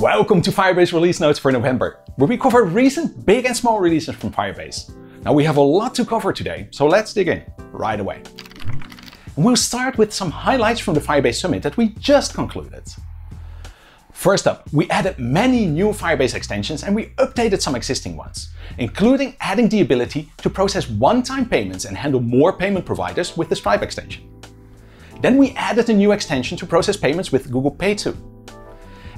Welcome to Firebase Release Notes for November, where we cover recent big and small releases from Firebase. Now we have a lot to cover today, so let's dig in right away. And we'll start with some highlights from the Firebase Summit that we just concluded. First up, we added many new Firebase extensions and we updated some existing ones, including adding the ability to process one-time payments and handle more payment providers with the Stripe extension. Then we added a new extension to process payments with Google Pay too.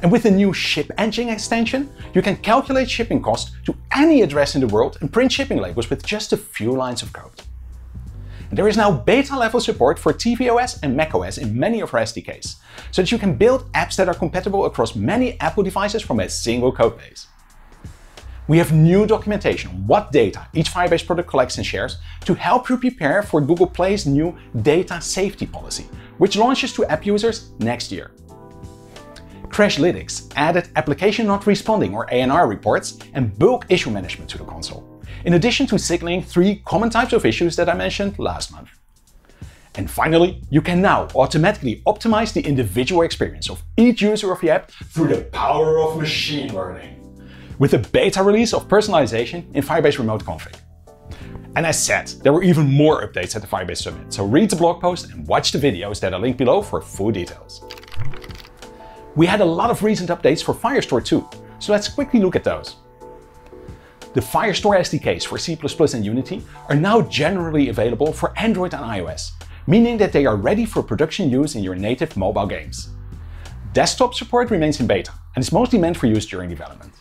And with the new Ship Engine extension, you can calculate shipping costs to any address in the world and print shipping labels with just a few lines of code. And there is now beta level support for tvOS and macOS in many of our SDKs, so that you can build apps that are compatible across many Apple devices from a single codebase. We have new documentation on what data each Firebase product collects and shares to help you prepare for Google Play's new data safety policy, which launches to app users next year. Crashlytics added application not responding or ANR reports and bulk issue management to the console, in addition to signaling three common types of issues that I mentioned last month. And finally, you can now automatically optimize the individual experience of each user of the app through the power of machine learning, with a beta release of personalization in Firebase Remote Config. And as said, there were even more updates at the Firebase Summit, so read the blog post and watch the videos that are linked below for full details. We had a lot of recent updates for Firestore too, so let's quickly look at those. The Firestore SDKs for C++ and Unity are now generally available for Android and iOS, meaning that they are ready for production use in your native mobile games. Desktop support remains in beta and is mostly meant for use during development.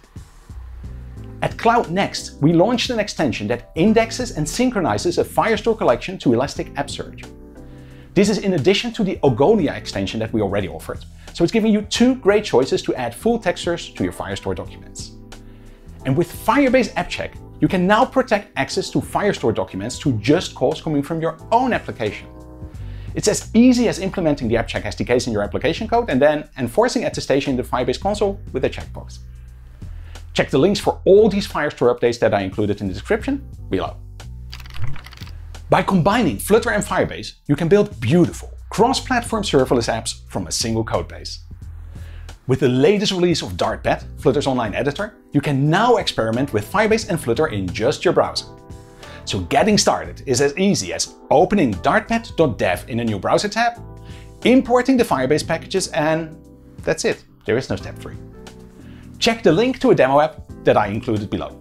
Cloud Next, we launched an extension that indexes and synchronizes a Firestore collection to Elastic App Search. This is in addition to the Algolia extension that we already offered, so it's giving you two great choices to add full text search to your Firestore documents. And with Firebase App Check, you can now protect access to Firestore documents to just calls coming from your own application. It's as easy as implementing the AppCheck SDKs in your application code and then enforcing attestation in the Firebase console with a checkbox. Check the links for all these Firestore updates that I included in the description below. By combining Flutter and Firebase, you can build beautiful, cross-platform serverless apps from a single codebase. With the latest release of Dartpad, Flutter's online editor, you can now experiment with Firebase and Flutter in just your browser. So getting started is as easy as opening dartpad.dev in a new browser tab, importing the Firebase packages, and that's it. There is no step 3. Check the link to a demo app that I included below.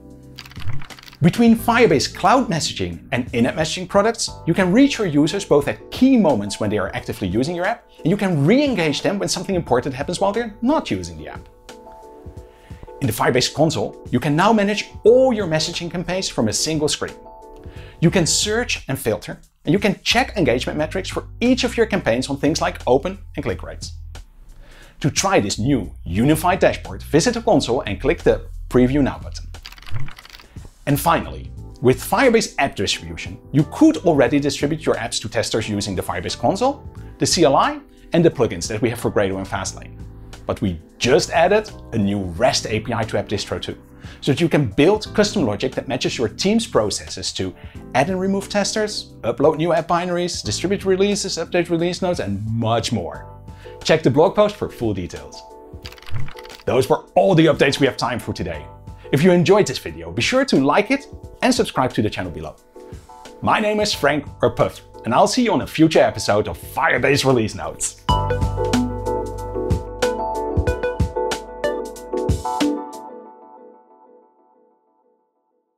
Between Firebase Cloud Messaging and in-app messaging products, you can reach your users both at key moments when they are actively using your app, and you can re-engage them when something important happens while they're not using the app. In the Firebase console, you can now manage all your messaging campaigns from a single screen. You can search and filter, and you can check engagement metrics for each of your campaigns on things like open and click rates. To try this new unified dashboard, visit the console and click the Preview Now button. And finally, with Firebase App Distribution, you could already distribute your apps to testers using the Firebase console, the CLI, and the plugins that we have for Gradle and Fastlane. But we just added a new REST API to App Distro too, so that you can build custom logic that matches your team's processes to add and remove testers, upload new app binaries, distribute releases, update release notes, and much more. Check the blog post for full details. Those were all the updates we have time for today. If you enjoyed this video, be sure to like it and subscribe to the channel below. My name is Frank or Puf, and I'll see you on a future episode of Firebase Release Notes.